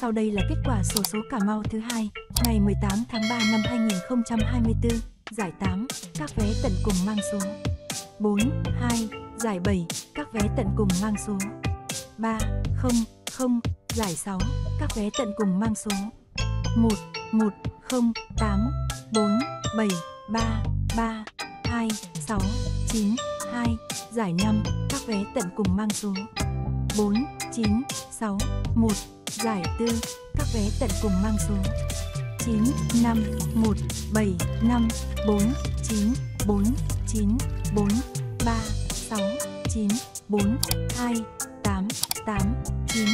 Sau đây là kết quả sổ số Cà Mau thứ hai, ngày 18 tháng 3 năm 2024, giải 8, các vé tận cùng mang số. 4, 2, giải 7, các vé tận cùng mang số. 3, 0, 0, giải 6, các vé tận cùng mang số. 1, 1, 0, 8, 4, 7, 3, 3, 2, 6, 9, 2, giải 5, các vé tận cùng mang số. 4, 9, 6, 1, giải tư các vé tận cùng mang số. 9, 5, 1, 7, 5, 4, 9, 4, 9, 4, 3, 6, 9, 4, 2, 8, 8, 9,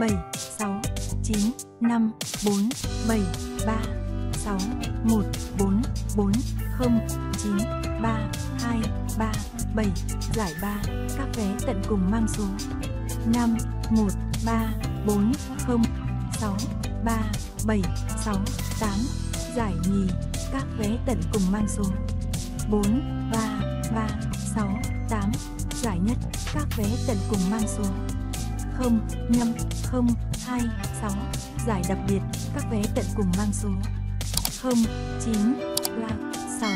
7, 6, 9, 5, 4, 7, 3, 6, 1, 4, 4, 0, 9, 3, 2, 3, 7, giải 3, các vé tận cùng mang số. 5, 1, 3, 4, 0, 6, 3, 7, 6, 8, giải nhì, các vé tận cùng mang số 4, 3, 3, 6, 8, giải nhất, các vé tận cùng mang số 0, 5, 0, 2, 6, giải đặc biệt, các vé tận cùng mang số 0, 9, 3, 6,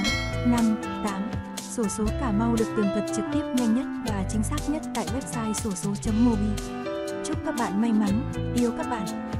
5, 8. Sổ số Cà Mau được tường thuật trực tiếp nhanh nhất và chính xác nhất tại website sổ số.mobi. Các bạn may mắn, yêu các bạn.